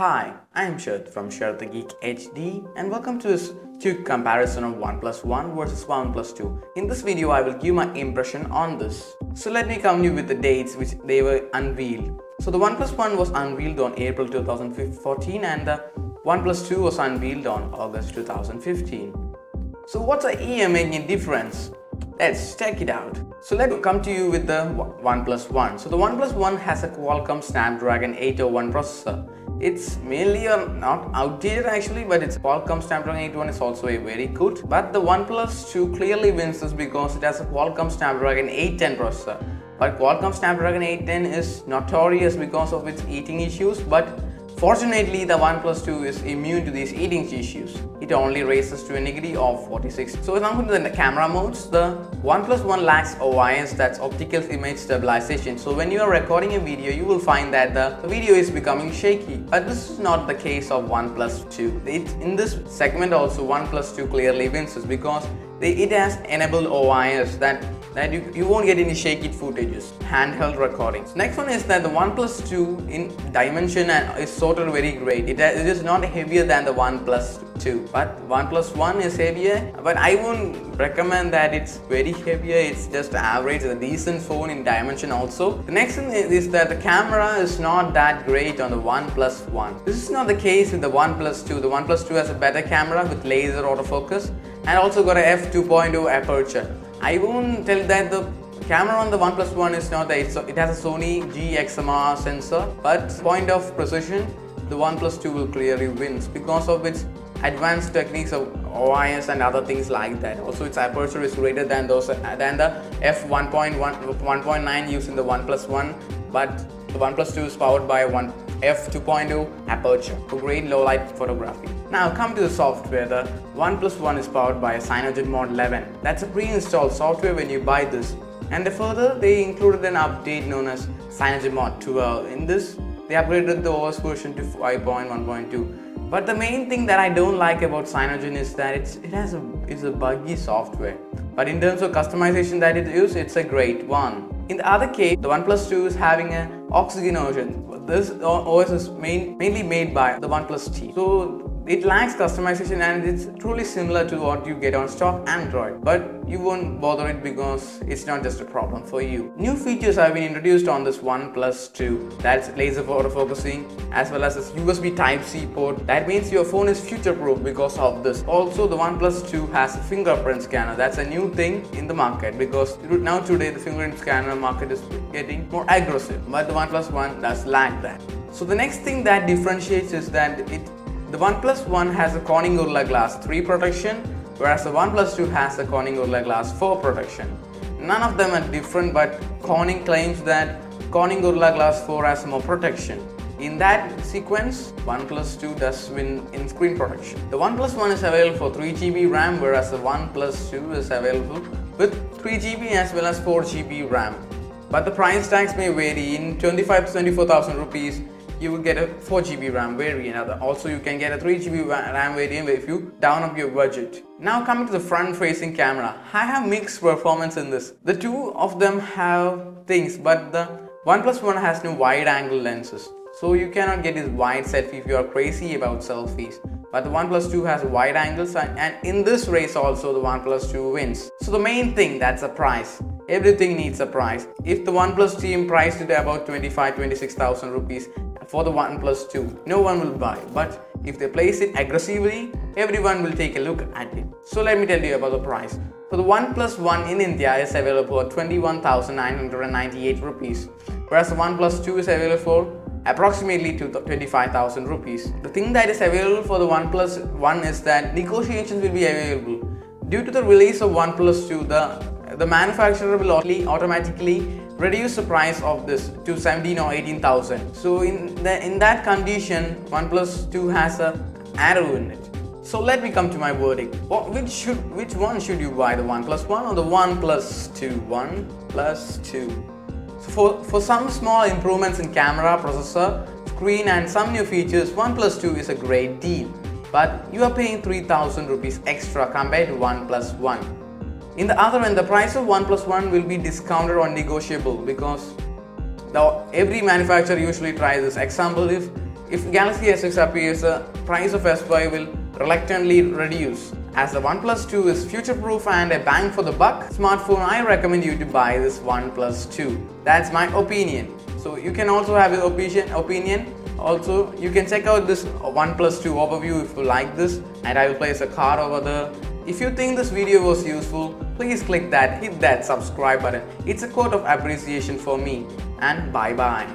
Hi, I'm Sarath from Sarath the Geek HD and welcome to this quick comparison of OnePlus One versus OnePlus 2. In this video, I will give my impression on this. So let me come to you with the dates which they were unveiled. So the OnePlus One was unveiled on April 2014 and the OnePlus 2 was unveiled on August 2015. So what's the EMA difference? Let's check it out. So let me come to you with the OnePlus One. So the OnePlus One has a Qualcomm Snapdragon 801 processor. It's mainly or not outdated actually, but it's Qualcomm Snapdragon 801 is also a very good. But the OnePlus 2 clearly wins this because it has a Qualcomm Snapdragon 810 processor. But Qualcomm Snapdragon 810 is notorious because of its eating issues, but Fortunately, the OnePlus 2 is immune to these eating issues. It only raises to a negative of 46. So now going to the camera modes, the OnePlus 1 lacks OIS that's optical image stabilization. So when you are recording a video, you will find that the video is becoming shaky. But this is not the case of OnePlus 2. It, in this segment also, OnePlus 2 clearly wins because it has enabled OIS that that you, you won't get any shaky footages, handheld recordings. Next one is that the OnePlus 2 in dimension is sort of very great. It, it is not heavier than the OnePlus 2, but OnePlus 1 is heavier, but I won't recommend that it's very heavier. It's just average, a decent phone in dimension also. The next thing is that the camera is not that great on the OnePlus 1. This is not the case with the OnePlus 2. The OnePlus 2 has a better camera with laser autofocus and also got a f2.0 aperture. I won't tell that the camera on the OnePlus One is not that it has a Sony GXMR sensor, but point of precision, the OnePlus 2 will clearly wins because of its advanced techniques of OIS and other things like that. Also, its aperture is greater than those than the f1.1 1.9 used in the OnePlus One, but the OnePlus 2 is powered by one f2.0 aperture for great low light photography. Now come to the software. The OnePlus One is powered by a CyanogenMod 11. That's a pre-installed software when you buy this. And further, they included an update known as CyanogenMod 12. In this, they upgraded the OS version to 5.1.2. But the main thing that I don't like about Cyanogen is that it's, it has a, it's a buggy software. But in terms of customization that it is, it's a great one. In the other case, the OnePlus 2 is having an Oxygen version. This OS is main, mainly made by the OnePlus T. So it lacks customization and it's truly similar to what you get on stock Android, but you won't bother it because it's not just a problem for you. New features have been introduced on this OnePlus 2. That's laser autofocusing as well as this USB Type-C port. That means your phone is future-proof because of this. Also, the OnePlus 2 has a fingerprint scanner. That's a new thing in the market because now today the fingerprint scanner market is getting more aggressive, but the OnePlus 1 does lack that. So the next thing that differentiates is that it the OnePlus One has a Corning Gorilla Glass 3 protection, whereas the OnePlus 2 has a Corning Gorilla Glass 4 protection. None of them are different, but Corning claims that Corning Gorilla Glass 4 has more protection. In that sequence, OnePlus 2 does win in screen protection. The OnePlus One is available for 3GB RAM, whereas the OnePlus 2 is available with 3GB as well as 4GB RAM. But the price tags may vary in 25 to 24,000 rupees you will get a 4GB RAM variant. Also, you can get a 3GB RAM variant if you down up your budget. Now coming to the front facing camera, I have mixed performance in this. The two of them have things, but the OnePlus One has no wide angle lenses. So you cannot get this wide selfie if you are crazy about selfies. But the OnePlus 2 has wide angles and in this race also the OnePlus 2 wins. So the main thing that's the price. Everything needs a price. If the OnePlus team priced it about 25-26,000 rupees for the OnePlus 2, no one will buy. But if they place it aggressively, everyone will take a look at it. So let me tell you about the price. For the OnePlus One in India is available at 21,998 rupees, whereas the OnePlus 2 is available for approximately to 25,000 rupees. The thing that is available for the OnePlus One is that negotiations will be available. Due to the release of OnePlus 2, the, the manufacturer will automatically reduce the price of this to 17 or 18,000. So in, the, in that condition, OnePlus 2 has a arrow in it. So let me come to my verdict. What, which should, which one should you buy, the OnePlus One or the OnePlus 2? One plus two. So for, for some small improvements in camera, processor, screen and some new features, OnePlus 2 is a great deal. But you are paying 3000 rupees extra compared to OnePlus 1. In the other end, the price of OnePlus One will be discounted or negotiable because the, every manufacturer usually tries this. Example, if if Galaxy S6 appears, the price of S5 will reluctantly reduce. As the OnePlus 2 is future-proof and a bang for the buck smartphone, I recommend you to buy this OnePlus 2. That's my opinion. So you can also have your opinion. opinion. Also, you can check out this OnePlus 2 overview if you like this and I will place a card over there. If you think this video was useful, please click that, hit that subscribe button. It's a quote of appreciation for me and bye bye.